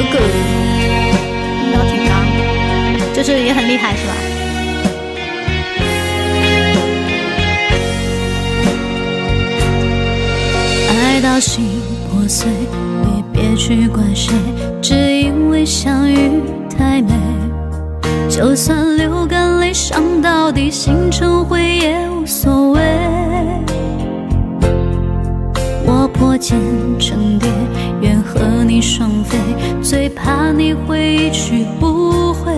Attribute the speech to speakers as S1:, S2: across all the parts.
S1: 哥哥，音挺，就是也很厉害，是吧？
S2: 爱到心破碎，也别去怪谁，只因为相遇太美。就算流干泪，伤到底，心成灰也无所谓。我破茧成。你双飞，最怕你会一去不回。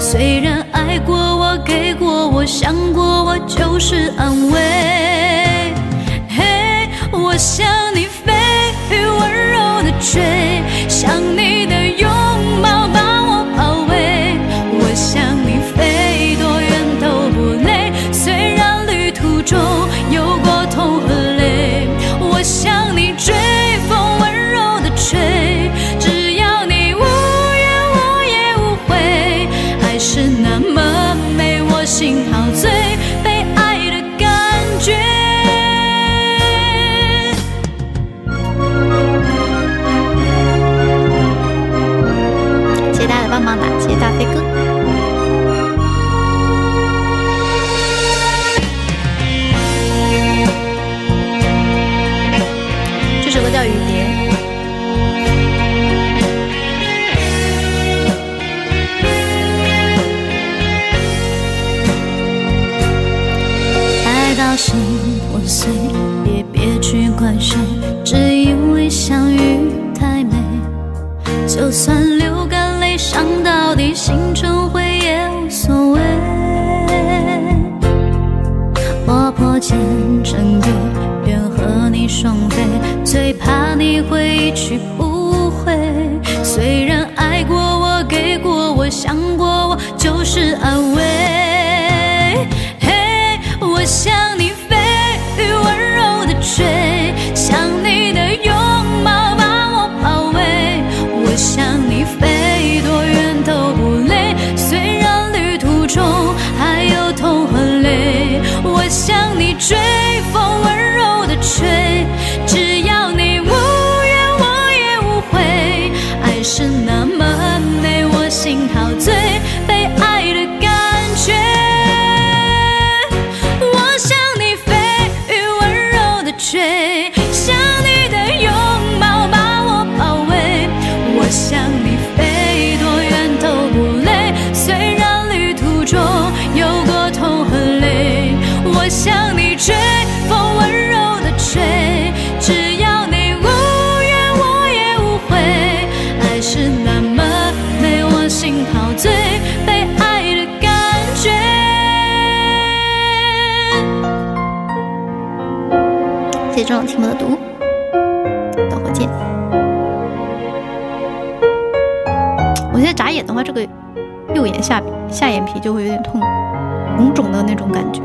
S2: 虽然爱过我，给过我，想过我，就是安慰。是那么美，我心陶醉，被爱的感觉。
S1: 谢谢大家的帮忙打，谢谢大飞哥。
S2: 心破碎，也别去怪谁，只因为相遇太美。就算流干泪，伤到底，心成灰也无所谓。我破茧成蝶，愿和你双飞，最怕你会一去不回。虽然爱过我，给过我，想过我，就是安慰。
S1: 谢谢这种听不得读，等会见。我现在眨眼的话，这个右眼下下眼皮就会有点痛，红肿的那种感觉。